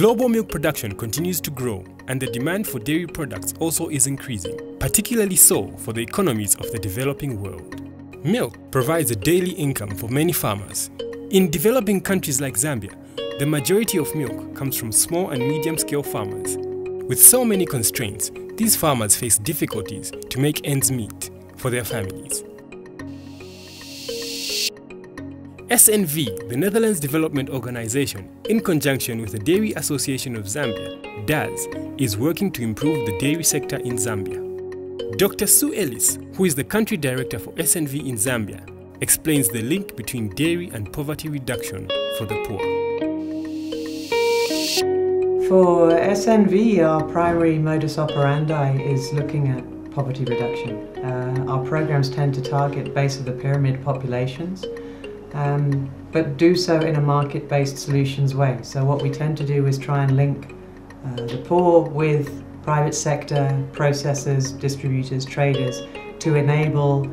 Global milk production continues to grow, and the demand for dairy products also is increasing, particularly so for the economies of the developing world. Milk provides a daily income for many farmers. In developing countries like Zambia, the majority of milk comes from small and medium scale farmers. With so many constraints, these farmers face difficulties to make ends meet for their families. SNV, the Netherlands Development Organization, in conjunction with the Dairy Association of Zambia, DAZ, is working to improve the dairy sector in Zambia. Dr. Sue Ellis, who is the country director for SNV in Zambia, explains the link between dairy and poverty reduction for the poor. For SNV, our primary modus operandi is looking at poverty reduction. Uh, our programs tend to target base of the pyramid populations um, but do so in a market-based solutions way. So what we tend to do is try and link uh, the poor with private sector processors, distributors, traders to enable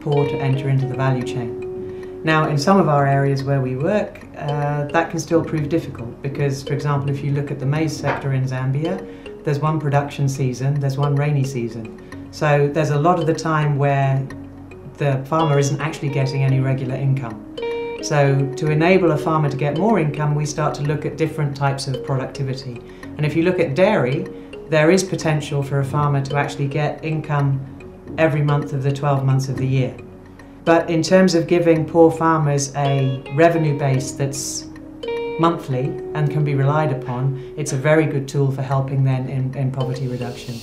poor to enter into the value chain. Now, in some of our areas where we work, uh, that can still prove difficult because, for example, if you look at the maize sector in Zambia, there's one production season, there's one rainy season. So there's a lot of the time where the farmer isn't actually getting any regular income. So to enable a farmer to get more income, we start to look at different types of productivity. And if you look at dairy, there is potential for a farmer to actually get income every month of the 12 months of the year. But in terms of giving poor farmers a revenue base that's monthly and can be relied upon, it's a very good tool for helping them in, in poverty reduction.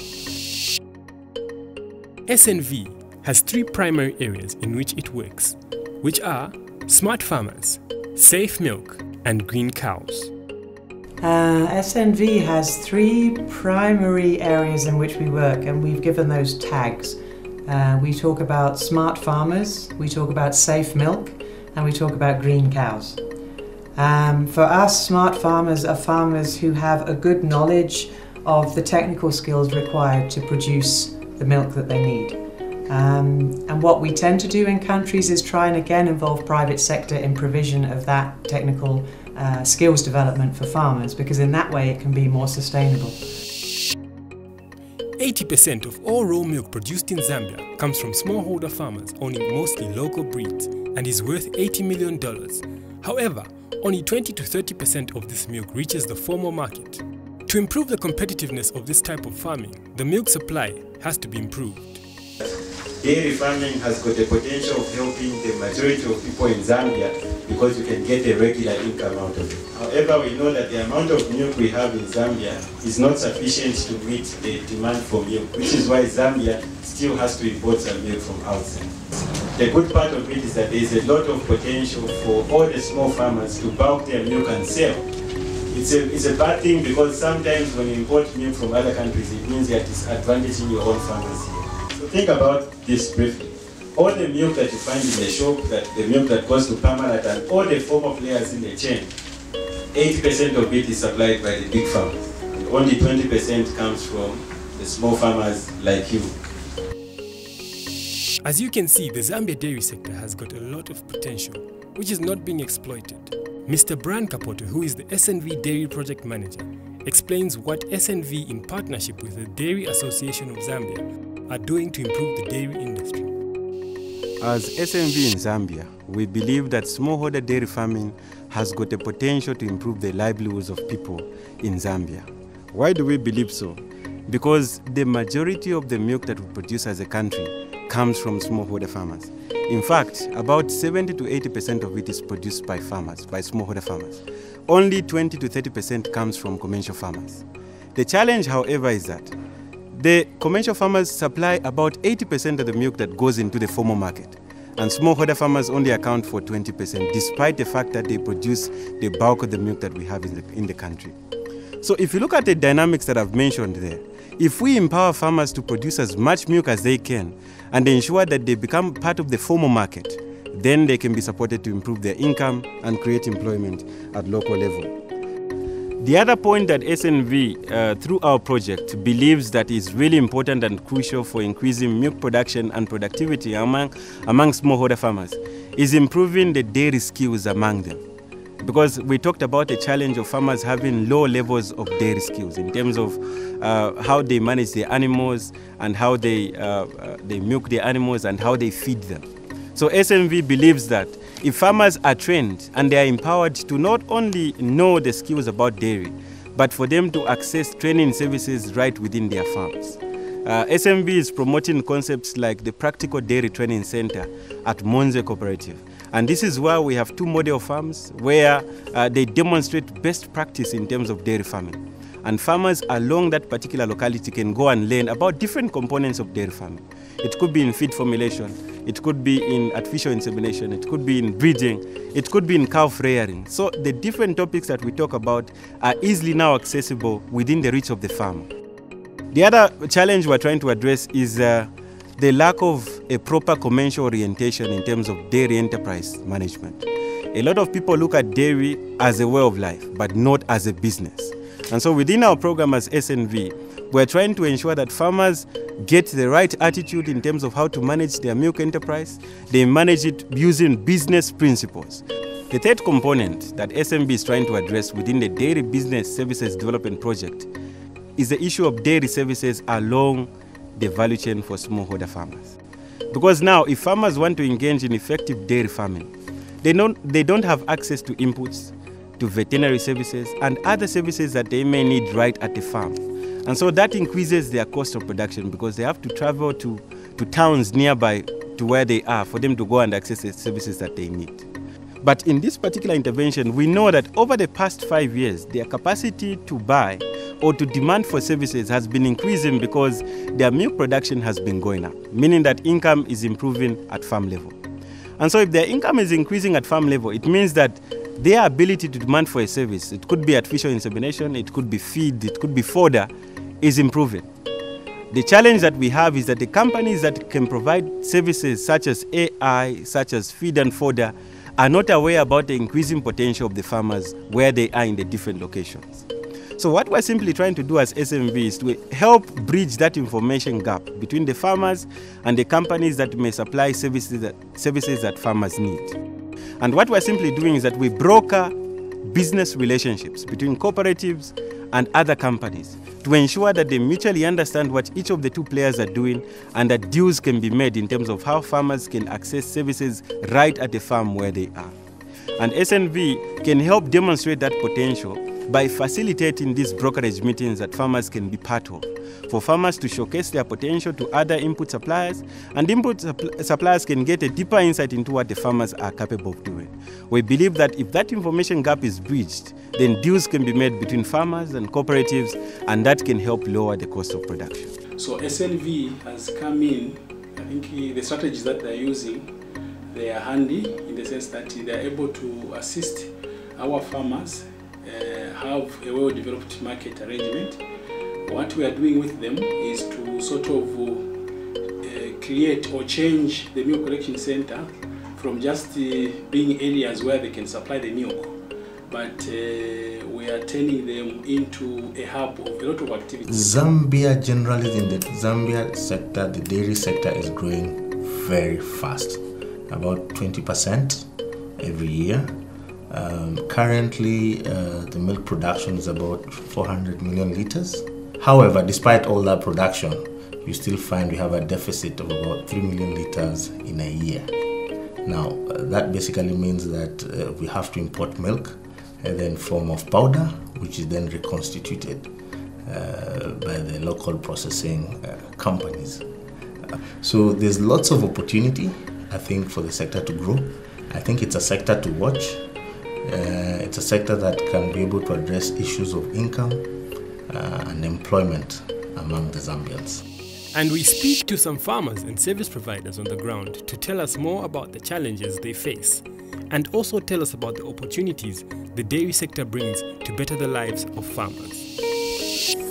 SNV has three primary areas in which it works, which are smart farmers, safe milk, and green cows. Uh, SNV has three primary areas in which we work, and we've given those tags. Uh, we talk about smart farmers, we talk about safe milk, and we talk about green cows. Um, for us, smart farmers are farmers who have a good knowledge of the technical skills required to produce the milk that they need. Um, and what we tend to do in countries is try and again involve private sector in provision of that technical uh, skills development for farmers because in that way it can be more sustainable. 80% of all raw milk produced in Zambia comes from smallholder farmers owning mostly local breeds and is worth $80 million. However, only 20 to 30% of this milk reaches the formal market. To improve the competitiveness of this type of farming, the milk supply has to be improved dairy farming has got the potential of helping the majority of people in Zambia because you can get a regular income out of it. However, we know that the amount of milk we have in Zambia is not sufficient to meet the demand for milk, which is why Zambia still has to import some milk from outside. The good part of it is that there is a lot of potential for all the small farmers to bulk their milk and sell. It's a, it's a bad thing because sometimes when you import milk from other countries, it means you're disadvantaging your own farmers here. Think about this briefly. All the milk that you find in the shop, that the milk that goes to Parmalat and all the former players in the chain, 80% of it is supplied by the big farmers. And only 20% comes from the small farmers like you. As you can see, the Zambia dairy sector has got a lot of potential, which is not being exploited. Mr. Brian Kapoto, who is the SNV Dairy Project Manager, explains what SNV in partnership with the Dairy Association of Zambia are doing to improve the dairy industry? As SNV in Zambia, we believe that smallholder dairy farming has got the potential to improve the livelihoods of people in Zambia. Why do we believe so? Because the majority of the milk that we produce as a country comes from smallholder farmers. In fact, about 70 to 80% of it is produced by farmers, by smallholder farmers. Only 20 to 30% comes from commercial farmers. The challenge, however, is that the commercial farmers supply about 80% of the milk that goes into the formal market. And smallholder farmers only account for 20%, despite the fact that they produce the bulk of the milk that we have in the, in the country. So if you look at the dynamics that I've mentioned there, if we empower farmers to produce as much milk as they can and ensure that they become part of the formal market, then they can be supported to improve their income and create employment at local level. The other point that SNV, uh, through our project, believes that is really important and crucial for increasing milk production and productivity among, among smallholder farmers is improving the dairy skills among them. because we talked about the challenge of farmers having low levels of dairy skills in terms of uh, how they manage their animals and how they, uh, uh, they milk their animals and how they feed them. So SNV believes that if farmers are trained and they are empowered to not only know the skills about dairy, but for them to access training services right within their farms. Uh, SNV is promoting concepts like the Practical Dairy Training Center at Monze Cooperative. And this is where we have two model farms where uh, they demonstrate best practice in terms of dairy farming. And farmers along that particular locality can go and learn about different components of dairy farming. It could be in feed formulation, it could be in artificial insemination, it could be in breeding, it could be in cow rearing. So the different topics that we talk about are easily now accessible within the reach of the farm. The other challenge we're trying to address is uh, the lack of a proper commercial orientation in terms of dairy enterprise management. A lot of people look at dairy as a way of life, but not as a business. And so within our program as SNV, we're trying to ensure that farmers get the right attitude in terms of how to manage their milk enterprise. They manage it using business principles. The third component that SNV is trying to address within the Dairy Business Services Development Project is the issue of dairy services along the value chain for smallholder farmers. Because now, if farmers want to engage in effective dairy farming, they don't, they don't have access to inputs, to veterinary services, and other services that they may need right at the farm. And so that increases their cost of production because they have to travel to, to towns nearby to where they are for them to go and access the services that they need. But in this particular intervention, we know that over the past five years, their capacity to buy or to demand for services has been increasing because their milk production has been going up, meaning that income is improving at farm level. And so if their income is increasing at farm level, it means that their ability to demand for a service, it could be artificial insemination, it could be feed, it could be fodder, is improving. The challenge that we have is that the companies that can provide services such as AI, such as feed and fodder, are not aware about the increasing potential of the farmers where they are in the different locations. So what we're simply trying to do as SNV is to help bridge that information gap between the farmers and the companies that may supply services that, services that farmers need. And what we're simply doing is that we broker business relationships between cooperatives and other companies to ensure that they mutually understand what each of the two players are doing and that deals can be made in terms of how farmers can access services right at the farm where they are. And SNV can help demonstrate that potential by facilitating these brokerage meetings that farmers can be part of, for farmers to showcase their potential to other input suppliers, and input suppliers can get a deeper insight into what the farmers are capable of doing. We believe that if that information gap is bridged, then deals can be made between farmers and cooperatives, and that can help lower the cost of production. So SNV has come in, I think the strategies that they're using, they are handy in the sense that they're able to assist our farmers uh, have a well-developed market arrangement. What we are doing with them is to sort of uh, create or change the milk collection center from just uh, being areas where they can supply the milk, but uh, we are turning them into a hub of a lot of activities. Zambia generally in the Zambia sector, the dairy sector is growing very fast, about 20% every year. Um, currently, uh, the milk production is about 400 million liters. However, despite all that production, you still find we have a deficit of about 3 million liters in a year. Now, uh, that basically means that uh, we have to import milk and then form of powder, which is then reconstituted uh, by the local processing uh, companies. so there's lots of opportunity, I think, for the sector to grow. I think it's a sector to watch. Uh, it's a sector that can be able to address issues of income uh, and employment among the Zambians. And we speak to some farmers and service providers on the ground to tell us more about the challenges they face and also tell us about the opportunities the dairy sector brings to better the lives of farmers.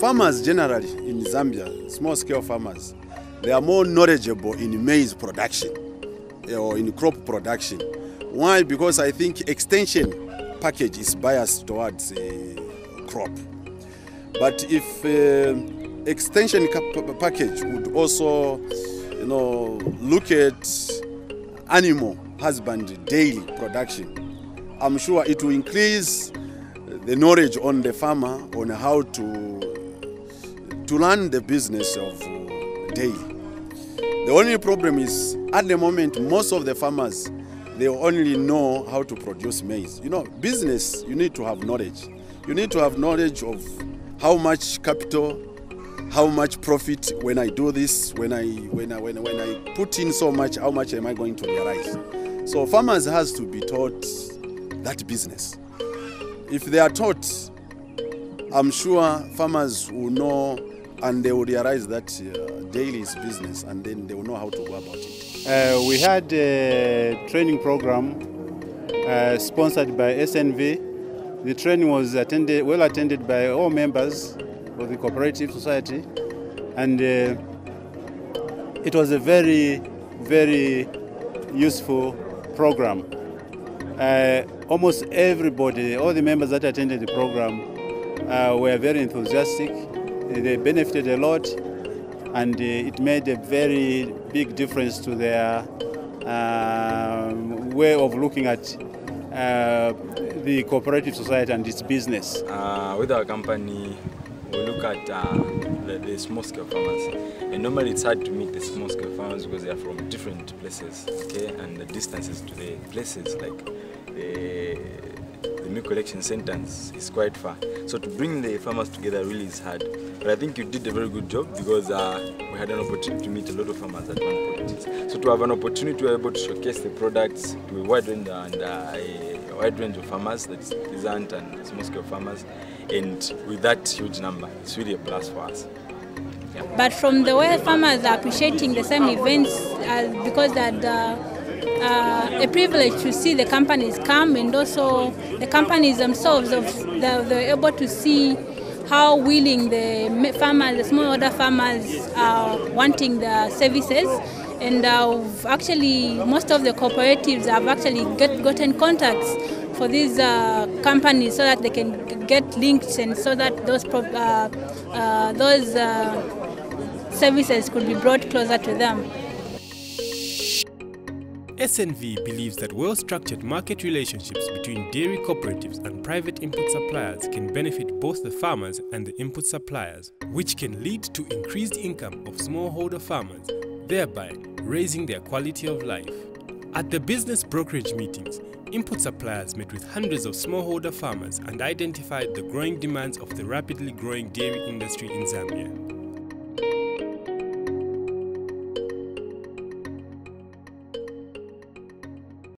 Farmers generally in Zambia, small scale farmers, they are more knowledgeable in maize production or in crop production. Why? Because I think extension package is biased towards uh, crop. But if uh, extension package would also, you know, look at animal husbandry daily production, I'm sure it will increase the knowledge on the farmer on how to to learn the business of uh, dairy. The only problem is at the moment most of the farmers they only know how to produce maize. You know, business you need to have knowledge. You need to have knowledge of how much capital, how much profit when I do this, when I when I when, when I put in so much, how much am I going to realize? So farmers has to be taught that business. If they are taught, I'm sure farmers will know and they will realize that uh, daily is business and then they will know how to go about it. Uh, we had a training program uh, sponsored by SNV. The training was attended, well attended by all members of the cooperative society, and uh, it was a very, very useful program. Uh, almost everybody, all the members that attended the program, uh, were very enthusiastic. They benefited a lot, and uh, it made a very big difference to their um, way of looking at uh, the cooperative society and its business. Uh, with our company, we look at uh, the, the small scale farmers. And normally it's hard to meet the small scale farmers because they are from different places, okay? And the distances to the places like the, the milk collection centers is quite far. So to bring the farmers together really is hard. But I think you did a very good job because uh, we had an opportunity to meet a lot of farmers at one point. So to have an opportunity to be able to showcase the products to a wide range and uh, wide range of farmers, that's peasant and small scale farmers, and with that huge number, it's really a plus for us. But from the way farmers are appreciating the same events, uh, because that uh, uh, a privilege to see the companies come, and also the companies themselves, of they're, they're able to see how willing the farmers, the smallholder farmers, are wanting the services. And uh, actually, most of the cooperatives have actually get, gotten contacts for these uh, companies so that they can get linked and so that those pro- uh, uh, those uh, services could be brought closer to them. SNV believes that well structured market relationships between dairy cooperatives and private input suppliers can benefit both the farmers and the input suppliers, which can lead to increased income of smallholder farmers, thereby raising their quality of life. At the business brokerage meetings, input suppliers met with hundreds of smallholder farmers and identified the growing demands of the rapidly growing dairy industry in Zambia.